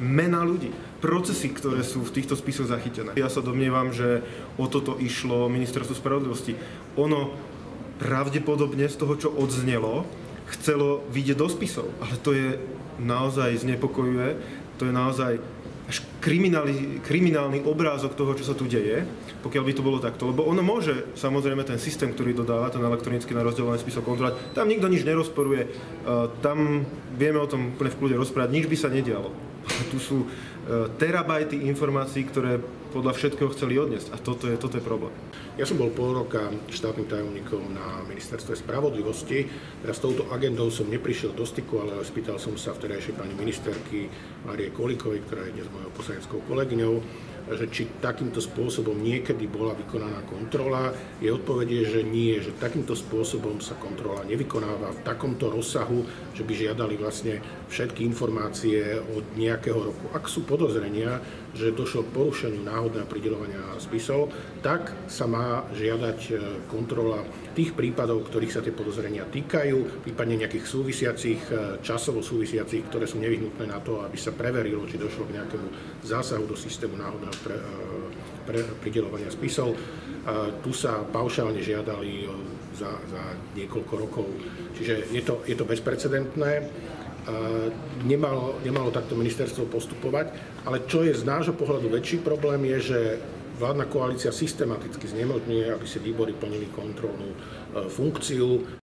mena ľudí, procesy, ktoré sú v týchto spisoch zachytené. Ja sa domnievam, že o toto išlo ministerstvo spravodlivosti. Ono pravdepodobne z toho, čo odznelo, chcelo vidieť do spisov, ale to je naozaj znepokojuje, to je naozaj až kriminálny, kriminálny obrázok toho, čo sa tu deje, pokiaľ by to bolo takto. Lebo ono môže, samozrejme, ten systém, ktorý dodáva, ten elektronicky na rozdielovaný spisov kontrolovať, tam nikto nič nerozporuje, tam vieme o tom úplne v kľude rozprávať, nič by sa nedialo. Tu sú e, terabajty informácií, ktoré podľa všetkého chceli odniesť. A toto je, toto je problém. Ja som bol pol roka štátnym tajomníkom na ministerstve spravodlivosti. Teraz s touto agendou som neprišiel do styku, ale spýtal som sa vtedajšej pani ministerky Marie Kolikovej, ktorá je dnes mojou poslaneckou kolegyňou, že či takýmto spôsobom niekedy bola vykonaná kontrola. Je odpovedie, že nie, že takýmto spôsobom sa kontrola nevykonáva v takomto rozsahu, že by žiadali vlastne všetky informácie od nejakého roku. Ak sú podozrenia, že došlo k porušeniu náhodného pridelovania spisov, tak sa má žiadať e, kontrola tých prípadov, ktorých sa tie podozrenia týkajú, prípadne nejakých súvisiacich, e, časovo súvisiacich, ktoré sú nevyhnutné na to, aby sa preverilo, či došlo k nejakému zásahu do systému náhodného pre, e, pre, pridelovania spisov. Tu sa paušálne žiadali za, za niekoľko rokov. Čiže je to, je to bezprecedentné nemalo, nemalo takto ministerstvo postupovať. Ale čo je z nášho pohľadu väčší problém je, že vládna koalícia systematicky znemožňuje, aby si výbory plnili kontrolnú e, funkciu.